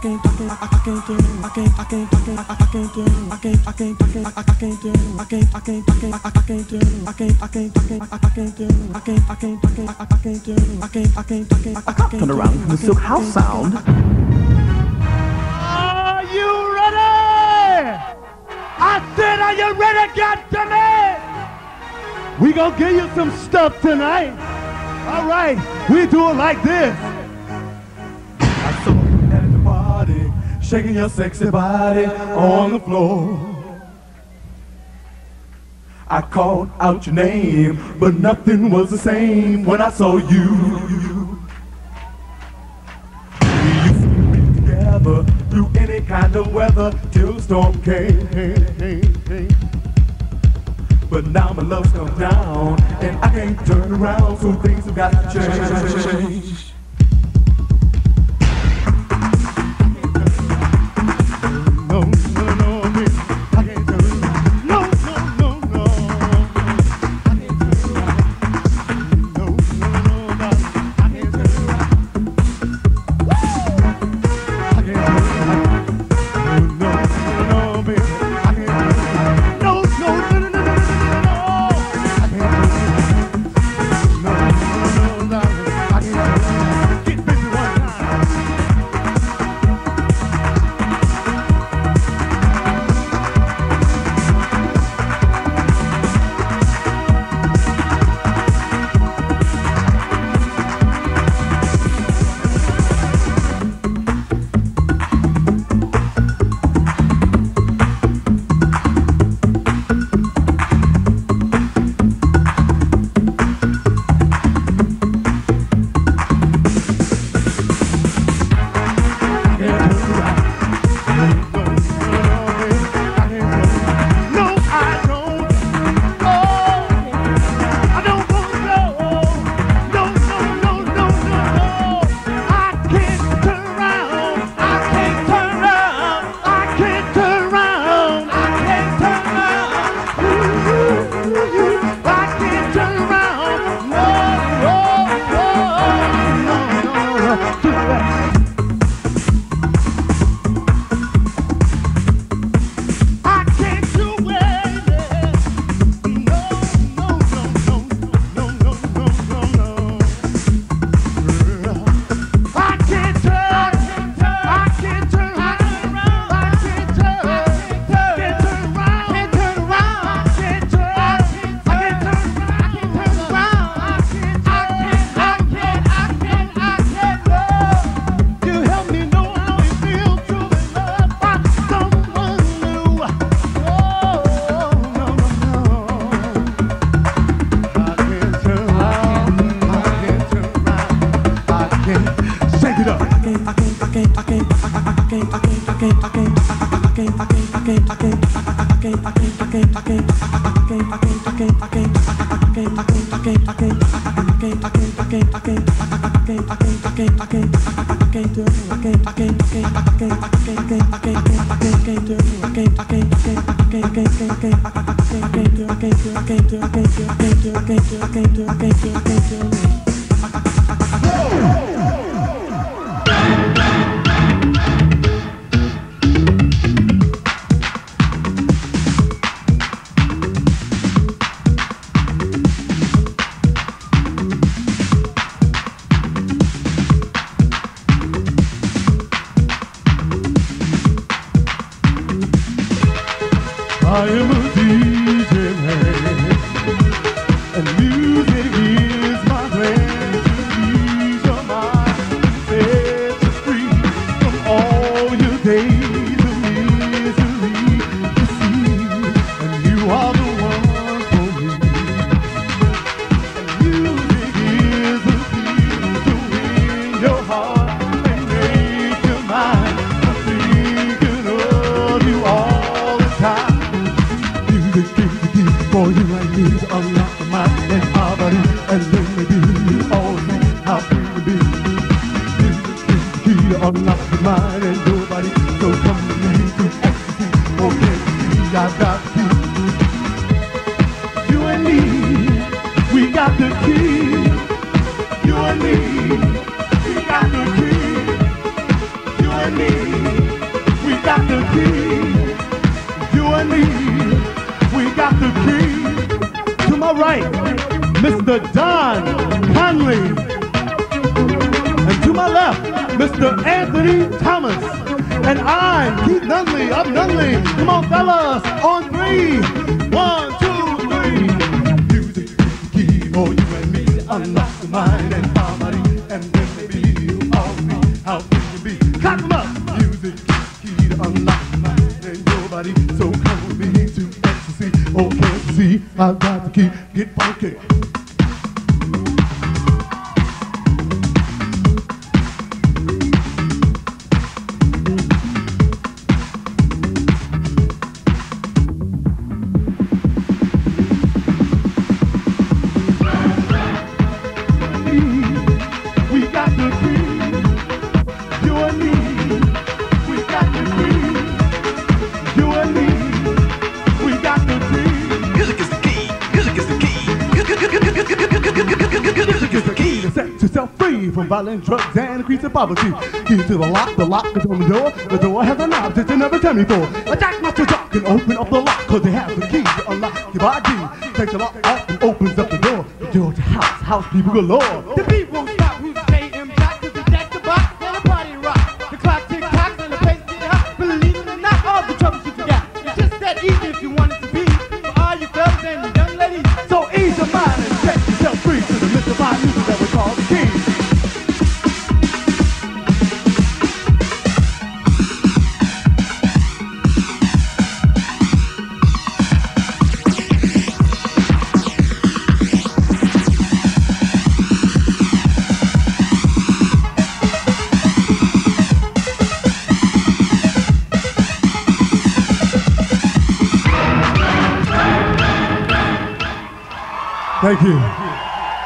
can't, I can't, I can't I can't, I can't, I can't, I can't I can't, I can't, I can't, I can't I can't, I can't, I can't, I can't I can't, I can't, I can't, I can't I can't, I can't, I can't, I can't I can't, I can't, I can't, I can't turn around from the Silk House sound. Are you ready? I said, are you ready, goddammit? We gonna give you some stuff tonight. All right, we do it like this. Shaking your sexy body on the floor. I called out your name, but nothing was the same when I saw you. We used to be together through any kind of weather till the storm came. But now my love's come down, and I can't turn around, so things have got to change. No! Got the key. You and me, we got the key. You and me, we got the key. You and me, we got the key. You and me, we got the key. To my right, Mr. Don Conley. And to my left, Mr. Anthony Thomas. And I'm Keith Nunnally of Nunley. Come on, fellas, on three. One, two, three. Music is the for oh, you and me unlock the mind and harmony. And then maybe you all me. How can you be? Clap 'em up. Music the key to unlock the mind and your body. So come with me to ecstasy. Oh, can't you see? I've got the key. Get funky. From violent drugs and increasing poverty. Key to the lock, the lock is on the door. The door has a knob that you never tell me for. A jackmaster jock can open up the lock cause it has the key to unlock your body. Takes the lock off and opens up the door. The door to house, house people galore. The beat won't stop. Thank you.